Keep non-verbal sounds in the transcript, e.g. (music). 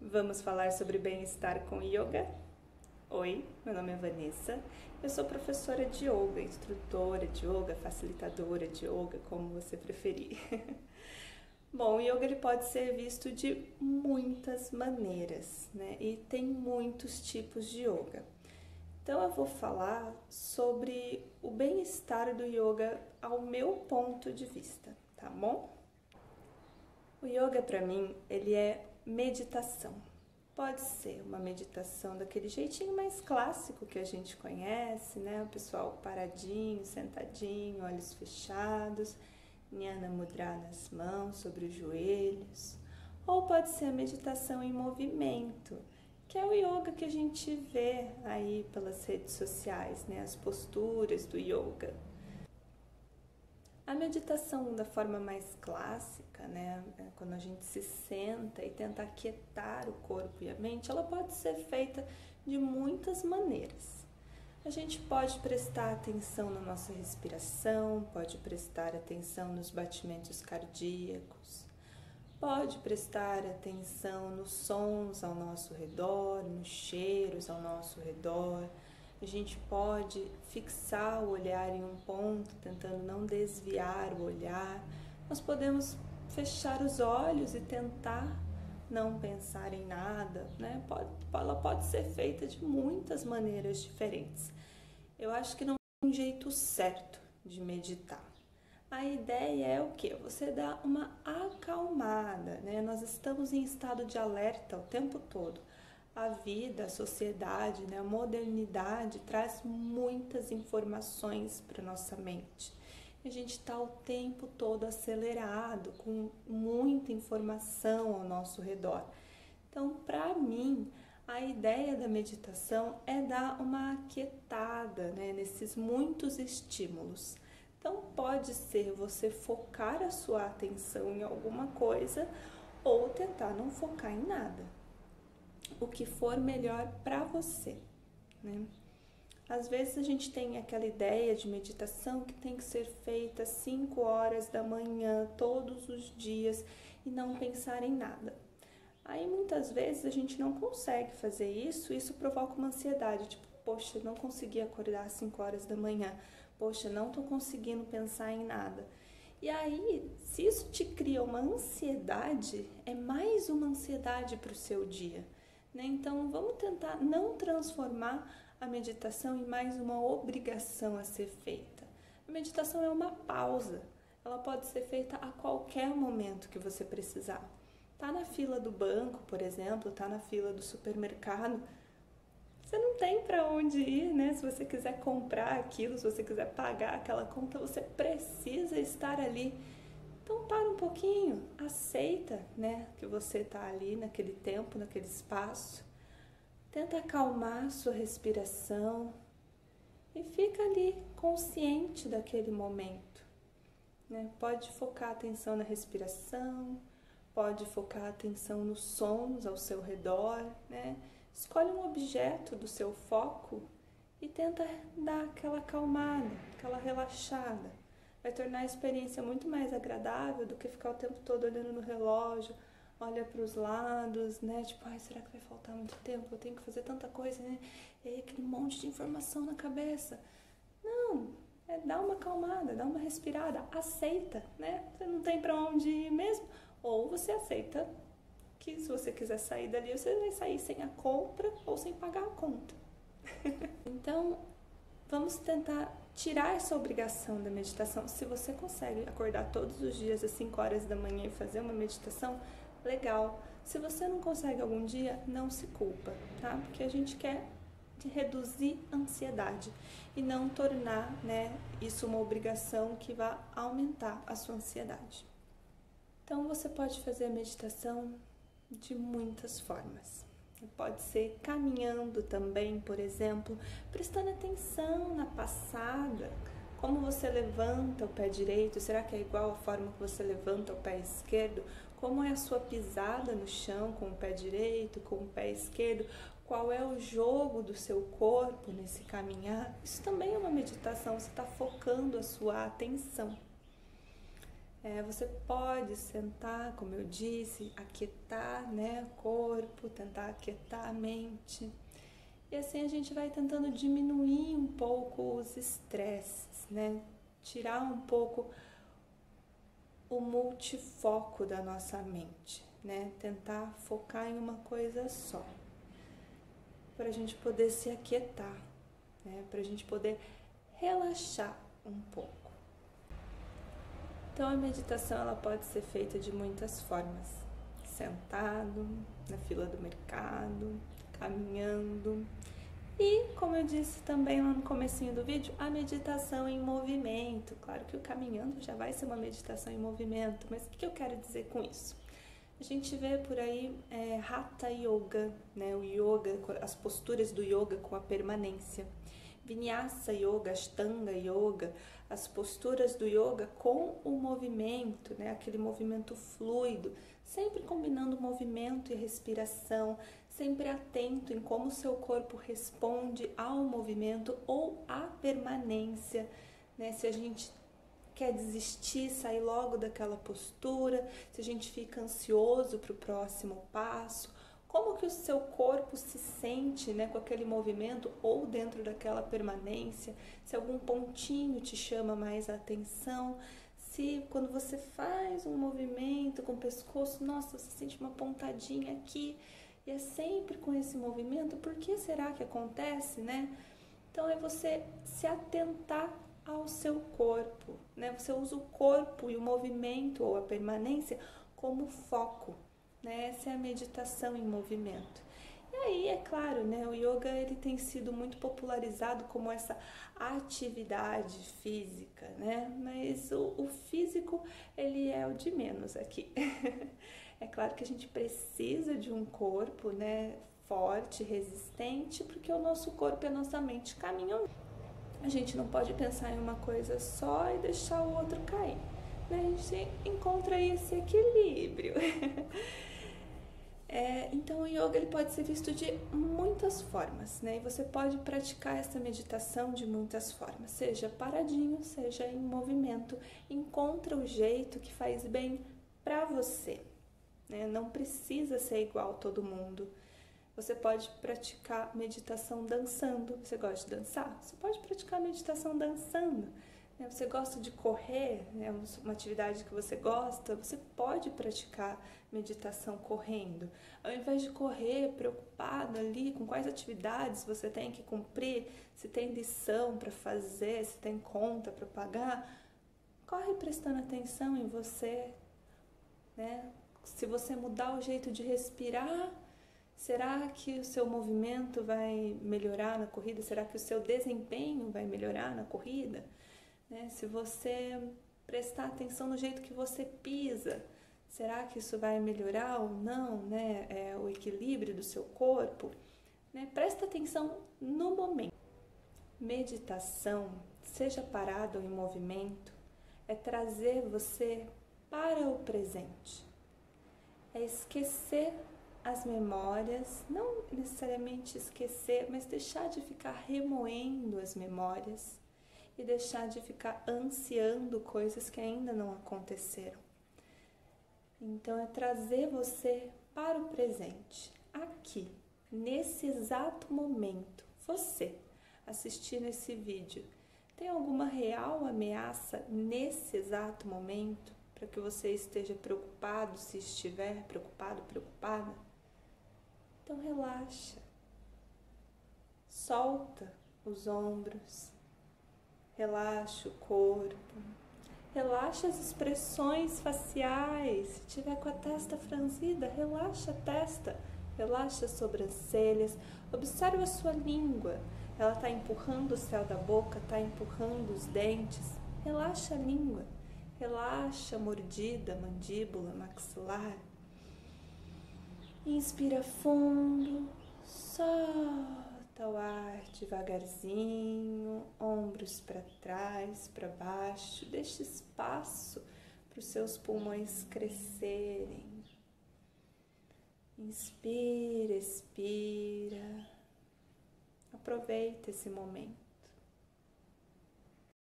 Vamos falar sobre bem-estar com yoga? Oi, meu nome é Vanessa. Eu sou professora de yoga, instrutora de yoga, facilitadora de yoga, como você preferir. (laughs) Bom, o yoga ele pode ser visto de muitas maneiras, né? E tem muitos tipos de yoga. Então eu vou falar sobre o bem-estar do yoga ao meu ponto de vista, tá bom? O yoga para mim, ele é meditação. Pode ser uma meditação daquele jeitinho mais clássico que a gente conhece, né? O pessoal paradinho, sentadinho, olhos fechados, Jnana Mudra nas mãos, sobre os joelhos. Ou pode ser a meditação em movimento, que é o yoga que a gente vê aí pelas redes sociais, né? As posturas do yoga. A meditação da forma mais clássica, né, é quando a gente se senta e tenta aquietar o corpo e a mente, ela pode ser feita de muitas maneiras. A gente pode prestar atenção na nossa respiração, pode prestar atenção nos batimentos cardíacos, pode prestar atenção nos sons ao nosso redor, nos cheiros ao nosso redor a gente pode fixar o olhar em um ponto, tentando não desviar o olhar. Nós podemos fechar os olhos e tentar não pensar em nada, né? Pode, ela pode ser feita de muitas maneiras diferentes. Eu acho que não tem um jeito certo de meditar. A ideia é o que? Você dá uma acalmada, né? Nós estamos em estado de alerta o tempo todo a vida, a sociedade, né, a modernidade traz muitas informações para nossa mente. A gente está o tempo todo acelerado, com muita informação ao nosso redor. Então, para mim, a ideia da meditação é dar uma aquietada né, nesses muitos estímulos. Então, pode ser você focar a sua atenção em alguma coisa ou tentar não focar em nada o que for melhor para você, né? Às vezes a gente tem aquela ideia de meditação que tem que ser feita às 5 horas da manhã, todos os dias, e não pensar em nada. Aí muitas vezes a gente não consegue fazer isso, isso provoca uma ansiedade, tipo, poxa, não consegui acordar às 5 horas da manhã, poxa, não tô conseguindo pensar em nada. E aí, se isso te cria uma ansiedade, é mais uma ansiedade para o seu dia. Né? Então, vamos tentar não transformar a meditação em mais uma obrigação a ser feita. A meditação é uma pausa, ela pode ser feita a qualquer momento que você precisar. Tá na fila do banco, por exemplo, tá na fila do supermercado, você não tem para onde ir, né? Se você quiser comprar aquilo, se você quiser pagar aquela conta, você precisa estar ali. Então para um pouquinho, aceita, né, que você está ali naquele tempo, naquele espaço. Tenta acalmar sua respiração e fica ali consciente daquele momento. Né? Pode focar a atenção na respiração, pode focar a atenção nos sons ao seu redor, né? Escolhe um objeto do seu foco e tenta dar aquela acalmada, aquela relaxada vai tornar a experiência muito mais agradável do que ficar o tempo todo olhando no relógio, olha para os lados, né? Tipo, ai, será que vai faltar muito tempo? Eu tenho que fazer tanta coisa, né? E aquele monte de informação na cabeça. Não, é dar uma acalmada, dar uma respirada, aceita, né? Você não tem para onde ir mesmo, ou você aceita que se você quiser sair dali, você vai sair sem a compra ou sem pagar a conta. (laughs) então, vamos tentar tirar essa obrigação da meditação. Se você consegue acordar todos os dias às 5 horas da manhã e fazer uma meditação, legal. Se você não consegue algum dia, não se culpa, tá? Porque a gente quer reduzir a ansiedade e não tornar, né, isso uma obrigação que vá aumentar a sua ansiedade. Então você pode fazer a meditação de muitas formas. Pode ser caminhando também, por exemplo, prestando atenção na passada. Como você levanta o pé direito? Será que é igual a forma que você levanta o pé esquerdo? Como é a sua pisada no chão com o pé direito, com o pé esquerdo? Qual é o jogo do seu corpo nesse caminhar? Isso também é uma meditação, você está focando a sua atenção. É, você pode sentar, como eu disse, aquietar né, o corpo, tentar aquietar a mente. E assim a gente vai tentando diminuir um pouco os estresses, né? Tirar um pouco o multifoco da nossa mente, né? Tentar focar em uma coisa só. Para a gente poder se aquietar, né? Para a gente poder relaxar um pouco. Então a meditação ela pode ser feita de muitas formas. Sentado, na fila do mercado, caminhando. E, como eu disse também lá no comecinho do vídeo, a meditação em movimento. Claro que o caminhando já vai ser uma meditação em movimento, mas o que eu quero dizer com isso? A gente vê por aí é, Hatha Yoga, né? o yoga, as posturas do yoga com a permanência. Vinyasa Yoga, Ashtanga Yoga, as posturas do yoga com o movimento, né? aquele movimento fluido, sempre combinando movimento e respiração, sempre atento em como o seu corpo responde ao movimento ou à permanência, né? Se a gente quer desistir, sair logo daquela postura, se a gente fica ansioso para o próximo passo, como que o seu corpo se sente né, com aquele movimento ou dentro daquela permanência, se algum pontinho te chama mais a atenção, se quando você faz um movimento com o pescoço, nossa, você sente uma pontadinha aqui, e é sempre com esse movimento, por que será que acontece, né? Então é você se atentar ao seu corpo, né? Você usa o corpo e o movimento ou a permanência como foco, né? Essa é a meditação em movimento. E aí, é claro, né, o yoga ele tem sido muito popularizado como essa atividade física, né? Mas o, o físico ele é o de menos aqui. (laughs) É claro que a gente precisa de um corpo, né, forte, resistente, porque o nosso corpo e a nossa mente caminham. A gente não pode pensar em uma coisa só e deixar o outro cair. Né? A gente encontra esse equilíbrio. (laughs) É, então o yoga ele pode ser visto de muitas formas, né? E você pode praticar essa meditação de muitas formas, seja paradinho, seja em movimento. Encontra o jeito que faz bem para você né? Não precisa ser igual todo mundo. Você pode praticar meditação dançando. Você gosta de dançar? Você pode praticar meditação dançando. Né? Você gosta de correr? É uma atividade que você gosta? Você pode praticar meditação correndo. Ao invés de correr preocupado ali com quais atividades você tem que cumprir, se tem lição para fazer, se tem conta para pagar, corre prestando atenção em você, né? se você mudar o jeito de respirar, será que o seu movimento vai melhorar na corrida? Será que o seu desempenho vai melhorar na corrida? Né? Se você prestar atenção no jeito que você pisa, será que isso vai melhorar ou não né? É, o equilíbrio do seu corpo? Né? Presta atenção no momento. Meditação, seja parado ou em movimento, é trazer você para o presente é esquecer as memórias, não necessariamente esquecer, mas deixar de ficar remoendo as memórias e deixar de ficar ansiando coisas que ainda não aconteceram. Então é trazer você para o presente, aqui, nesse exato momento, você assistindo esse vídeo. Tem alguma real ameaça nesse exato momento? para que você esteja preocupado, se estiver preocupado, preocupada. Então relaxa. Solta os ombros. Relaxa o corpo. Relaxa as expressões faciais. Se tiver com a testa franzida, relaxa a testa. Relaxa as sobrancelhas. Observe a sua língua. Ela está empurrando o céu da boca, está empurrando os dentes. Relaxa a língua. Relaxa a mordida, mandíbula, maxilar. Inspira fundo, solta o ar devagarzinho, ombros para trás, para baixo. Deixa espaço para os seus pulmões crescerem. Inspira, expira. Aproveita esse momento.